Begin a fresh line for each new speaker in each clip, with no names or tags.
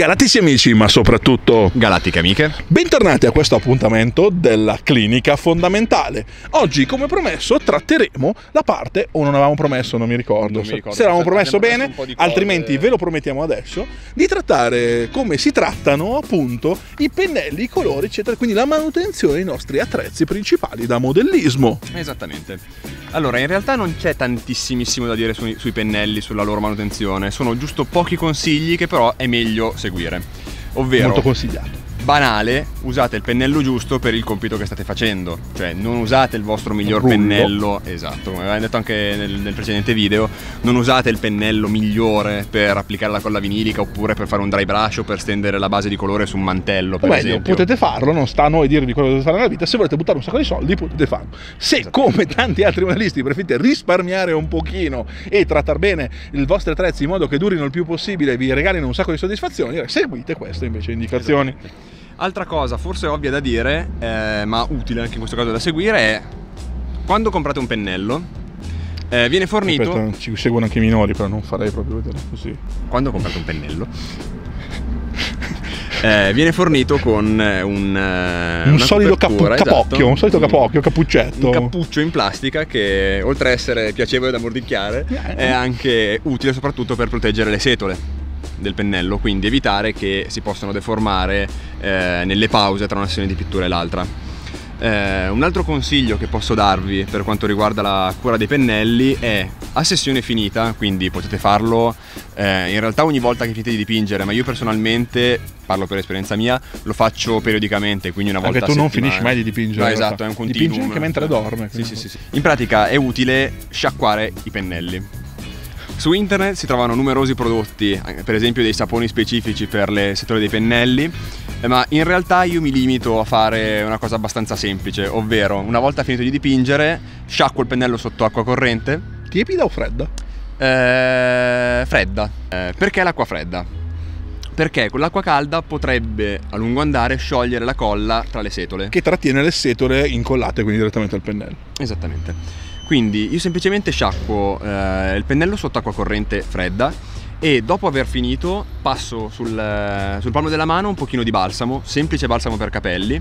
Galattici amici, ma soprattutto
Galattiche amiche.
bentornati a questo appuntamento della clinica fondamentale. Oggi, come promesso, tratteremo la parte, o non avevamo promesso, non mi ricordo,
Non mi ricordo,
se avevamo promesso
promesso
bene,
cose.
altrimenti ve lo promettiamo adesso, di trattare come si trattano appunto i pennelli, i colori, eccetera, quindi la manutenzione dei nostri attrezzi principali da modellismo.
Esattamente. Allora, in realtà non c'è tantissimissimo da dire sui, sui pennelli, sulla loro manutenzione. Sono giusto pochi consigli che però è meglio seguire. Ovvero,
Molto consigliato.
Banale, usate il pennello giusto per il compito che state facendo. Cioè, non usate il vostro miglior
Rullo.
pennello, esatto, come avevamo detto anche nel, nel precedente video, non usate il pennello migliore per applicare la colla vinilica oppure per fare un dry brush o per stendere la base di colore su un mantello,
O
per
meglio,
esempio.
potete farlo, non sta a noi dirvi quello che dovete fare nella vita. Se volete buttare un sacco di soldi, potete farlo. Se,
Esatto.
come tanti altri modellisti, preferite risparmiare un pochino e trattare bene i vostri attrezzi in modo che durino il più possibile e vi regalino un sacco di soddisfazioni, seguite queste invece indicazioni.
Altra cosa, forse ovvia da dire, eh, ma utile anche in questo caso da seguire, è quando comprate un pennello, eh, viene fornito.
Aspetta, ci seguono anche i minori, però non farei proprio vedere così.
Quando comprate un pennello, eh, viene fornito con eh, un, eh,
un
una
solido capu- capocchio,
esatto,
un solito capocchio, cappuccetto.
Un cappuccio in plastica che, oltre ad essere piacevole da mordicchiare,
Eh.
è anche utile soprattutto per proteggere le setole del pennello, quindi evitare che si possano deformare eh, nelle pause tra una sessione di pittura e l'altra. Eh, un altro consiglio che posso darvi per quanto riguarda la cura dei pennelli è a sessione finita, quindi potete farlo eh, in realtà ogni volta che finite di dipingere, ma io personalmente, parlo per esperienza mia, lo faccio periodicamente, quindi una volta
Anche tu non finisci mai di dipingere.
No, esatto, è un continuum.
Dipingi anche mentre dorme.
Sì, sì, sì, sì. In pratica è utile sciacquare i pennelli. Su internet si trovano numerosi prodotti, eh, per esempio dei saponi specifici per le setole dei pennelli, eh, ma in realtà io mi limito a fare una cosa abbastanza semplice, ovvero una volta finito di dipingere, sciacquo il pennello sotto acqua corrente,
Tiepida o fredda?
eh, fredda. Eh, perché l'acqua fredda? Perché con l'acqua calda potrebbe a lungo andare sciogliere la colla tra le setole.
Che trattiene le setole incollate quindi direttamente al pennello.
Esattamente. Quindi io semplicemente sciacquo eh, il pennello sotto acqua corrente fredda e dopo aver finito passo sul, eh, sul palmo della mano un pochino di balsamo, semplice balsamo per capelli,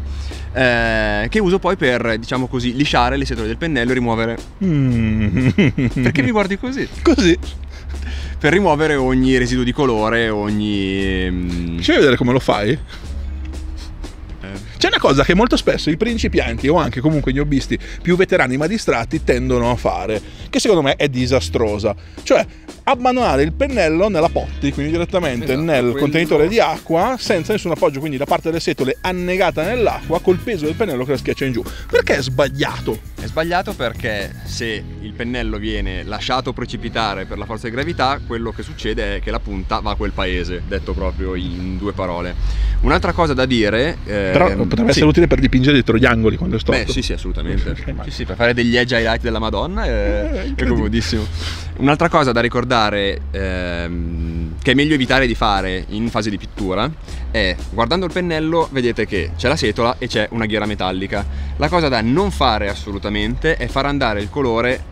eh, che uso poi per, diciamo così, lisciare le setole del pennello e rimuovere...
Mm.
Perché mi guardi così?
Così.
Per rimuovere ogni residuo di colore, ogni... mm,
Ci vuoi vedere come lo fai? Cosa che molto spesso i principianti o anche comunque gli hobbisti più veterani ma distratti tendono a fare, che secondo me è disastrosa. Cioè abbandonare il pennello nella potti, quindi direttamente
Esatto,
nel
quello-
contenitore di acqua, senza nessun appoggio, quindi la parte delle setole annegata nell'acqua col peso del pennello che la schiaccia in giù. Perché è sbagliato?
È sbagliato perché se il pennello viene lasciato precipitare per la forza di gravità, quello che succede è che la punta va a quel paese, detto proprio in due parole. Un'altra cosa da dire... eh,
Però potrebbe
sì.
essere utile per dipingere dietro gli angoli quando è storto.
Beh, sì, sì, assolutamente. Sì, sì, per fare degli edge highlight della Madonna
Eh,
è, è comodissimo. Un'altra cosa da ricordare ehm, che è meglio evitare di fare in fase di pittura è guardando il pennello vedete che c'è la setola e c'è una ghiera metallica. La cosa da non fare assolutamente è far andare il colore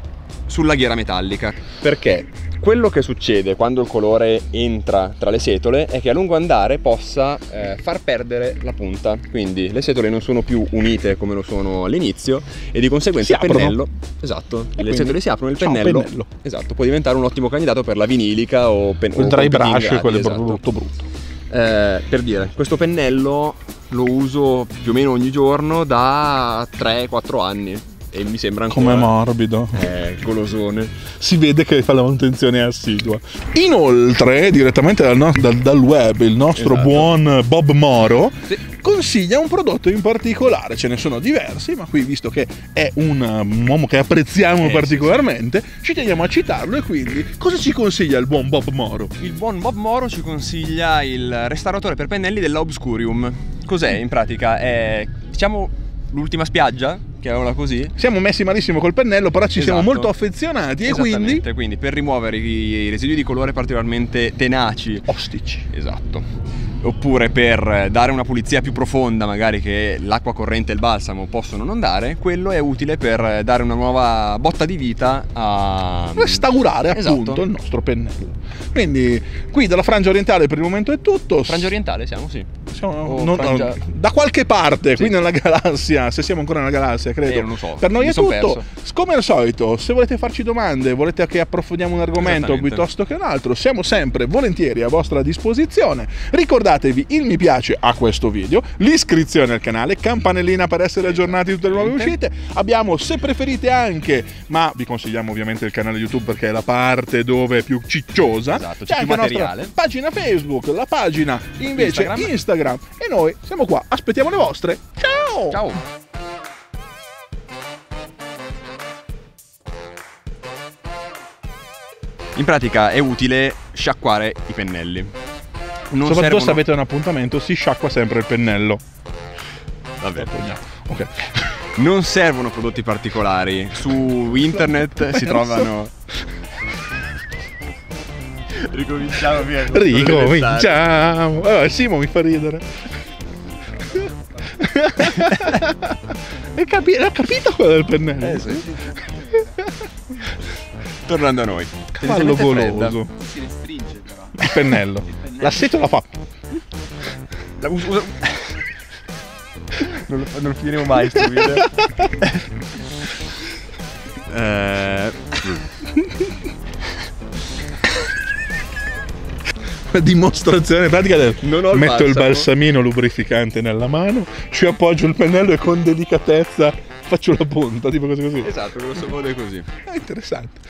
sulla ghiera metallica. Perché? Quello che succede quando il colore entra tra le setole è che a lungo andare possa eh, far perdere la punta. Quindi le setole non sono più unite come lo sono all'inizio e di conseguenza
Si
il
aprono.
pennello. Esatto, le
quindi,
setole si aprono, il pennello,
pennello.
Esatto, può diventare un ottimo candidato per la vinilica o pen-
Il
o
dry brush,
gradi,
quello
esatto.
brutto brutto.
Eh, per dire, questo pennello lo uso più o meno ogni giorno da 3-4 anni e mi sembra ancora
Come morbido.
eh, golosone.
si vede che fa la manutenzione assidua. Inoltre, direttamente dal, no- dal- dal web, il nostro
Esatto.
buon Bob Moro
Sì.
consiglia un prodotto in particolare. Ce ne sono diversi, ma qui, visto che è un, um, uomo che apprezziamo
Eh, sì,
particolarmente, ci teniamo a citarlo. E quindi, cosa ci consiglia il buon Bob Moro?
Il buon Bob Moro ci consiglia il restauratore per pennelli dell'Obscurium. Cos'è in pratica? È diciamo l'ultima spiaggia, chiamiamola così.
Siamo messi malissimo col pennello, però ci siamo
Esatto.
molto affezionati e quindi.
Quindi per rimuovere i residui di colore particolarmente tenaci
Ostici.
Esatto. Oppure per dare una pulizia più profonda, magari che l'acqua corrente e il balsamo possono non dare, quello è utile per dare una nuova botta di vita a
restaurare
Esatto.
appunto il nostro pennello. Quindi qui dalla frangia orientale per il momento è tutto.
Frangia orientale siamo, sì.
Siamo- non-
frangia-
da qualche parte,
Sì.
qui nella galassia, se siamo ancora nella galassia, credo.
Eh, non lo so,
per noi
mi
è tutto.
perso.
Come al solito, se volete farci domande, volete che approfondiamo un argomento piuttosto che un altro, siamo sempre volentieri a vostra disposizione. Ricordatevi il mi piace a questo video, l'iscrizione al canale, campanellina per essere aggiornati tutte le nuove uscite. Abbiamo, se preferite, anche, ma vi consigliamo ovviamente il canale YouTube perché è la parte dove è più cicciosa.
Esatto, c'è
C'è anche la
materiale.
pagina Facebook, la pagina invece
Instagram.
Instagram. E noi siamo qua, aspettiamo le vostre. Ciao!
Ciao! In pratica è utile sciacquare i pennelli. Non
Soprattutto
servono...
se avete un appuntamento, si sciacqua sempre il pennello.
Vabbè.
Ok.
Non servono prodotti particolari. Su internet si trovano. Ricominciamo via.
Ricominciamo. Allora, Simo mi fa ridere. Hai capi- Hai capito quello del pennello?
Eh, sì. Tornando a noi.
Cavallo
fredda.
goloso.
Si restringe però.
Il pennello. La setola fa.
La- us- usa- non, lo, non lo finiremo mai sto video. eh,
dimostrazione pratica del
Non ho il
metto il
balsamo.
balsamino lubrificante nella mano, ci appoggio il pennello e con delicatezza faccio la punta, tipo così così.
esatto, grosso modo è così.
È interessante.